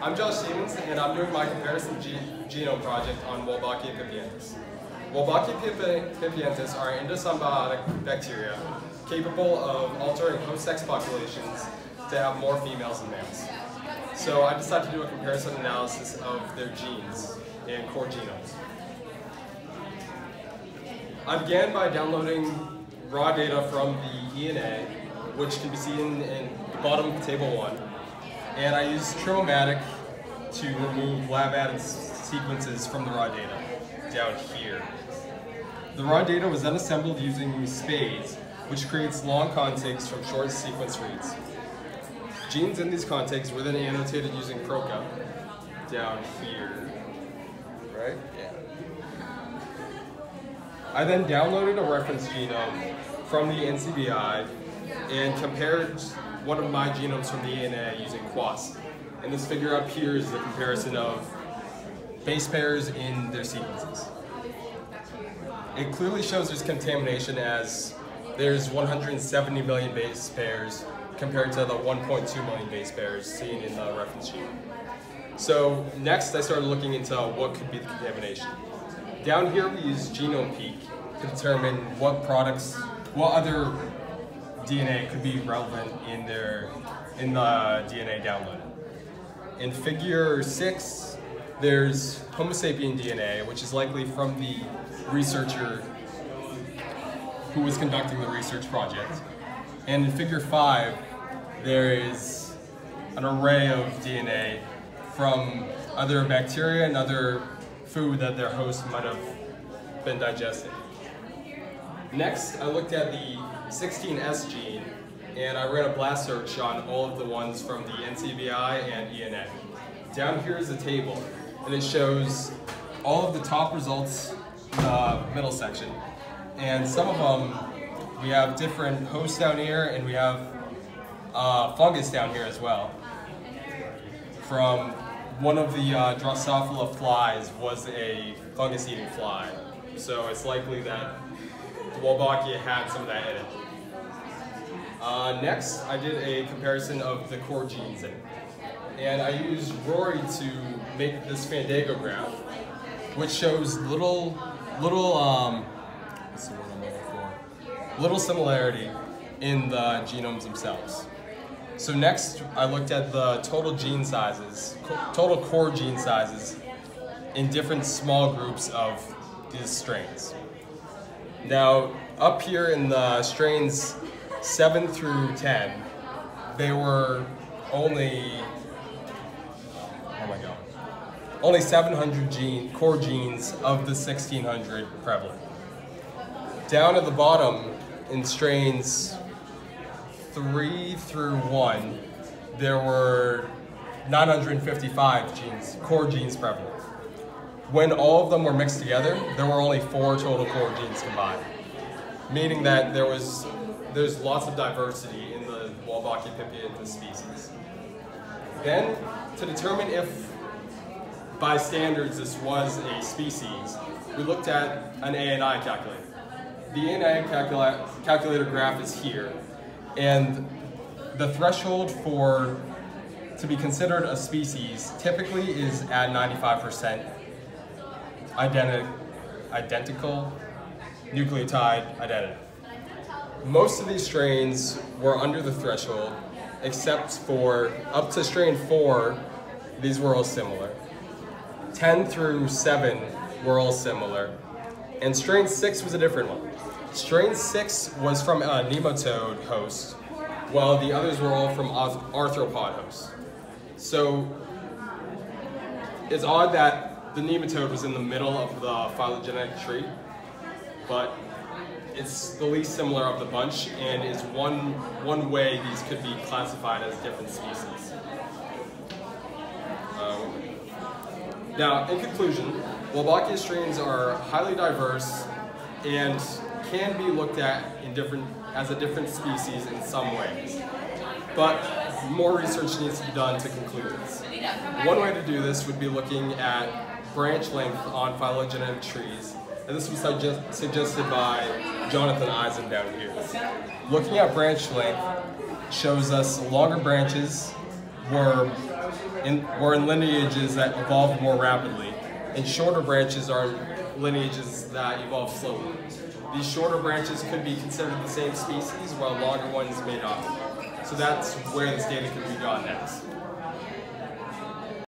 I'm Josh Stevens, and I'm doing my comparison ge genome project on Wolbachia pipientis. Wolbachia pipientis are endosymbiotic bacteria capable of altering host sex populations to have more females than males. So I decided to do a comparison analysis of their genes and core genomes. I began by downloading raw data from the ENA, which can be seen in the bottom table one, and I used Trimmomatic to remove lab-added sequences from the raw data down here. The raw data was then assembled using SPAdes, which creates long contigs from short sequence reads. Genes in these contigs were then annotated using Prokka down here, right? Yeah. I then downloaded a reference genome from the NCBI and compared one of my genomes from the ENA using QUAST. And this figure up here is the comparison of base pairs in their sequences. It clearly shows there's contamination as there's 170 million base pairs compared to the 1.2 million base pairs seen in the reference genome. So next I started looking into what could be the contamination. Down here we use GenomePeek to determine what products, what other DNA could be relevant in their in the DNA download. In figure six, there's Homo sapien DNA, which is likely from the researcher who was conducting the research project. And in figure five, there is an array of DNA from other bacteria and other food that their host might have been digesting. Next, I looked at the 16S gene and I ran a blast search on all of the ones from the NCBI and ENA. Down here is a table and it shows all of the top results the middle section. And some of them, we have different hosts down here and we have uh, fungus down here as well. From one of the uh, Drosophila flies was a fungus-eating fly. So it's likely that Wolbachia had some of that in it. Uh, next, I did a comparison of the core genes. And I used Roary to make this Phandango graph, which shows little, little, um, what's the word I'm looking for? Little similarity in the genomes themselves. So next, I looked at the total gene sizes, total core gene sizes in different small groups of these strains. Now, up here in the strains 7 through 10, they were only, oh my god, only 700 gene, core genes of the 1600 prevalent. Down at the bottom, in strains 3 through 1, there were 955 genes, core genes prevalent. When all of them were mixed together, there were only four total core genes combined, meaning that there was there's lots of diversity in the Wolbachia pipientis species. Then, to determine if by standards this was a species, we looked at an ANI calculator. The ANI calcula calculator graph is here, and the threshold for to be considered a species typically is at 95% identi identical nucleotide identity. Most of these strains were under the threshold, except for up to strain 4, these were all similar. 10 through 7 were all similar. And strain 6 was a different one. Strain 6 was from a nematode host, while the others were all from arthropod hosts. So it's odd that the nematode was in the middle of the phylogenetic tree, but it's the least similar of the bunch and is one, one way these could be classified as different species. Um, now, in conclusion, Wolbachia strains are highly diverse and can be looked at in different, as a different species in some ways. But more research needs to be done to conclude this. One way to do this would be looking at branch length on phylogenetic trees and this was suggest suggested by Jonathan Eisen down here. Looking at branch length shows us longer branches were in, were in lineages that evolved more rapidly, and shorter branches are lineages that evolve slowly. These shorter branches could be considered the same species, while longer ones may not. So that's where this data can be gotten at.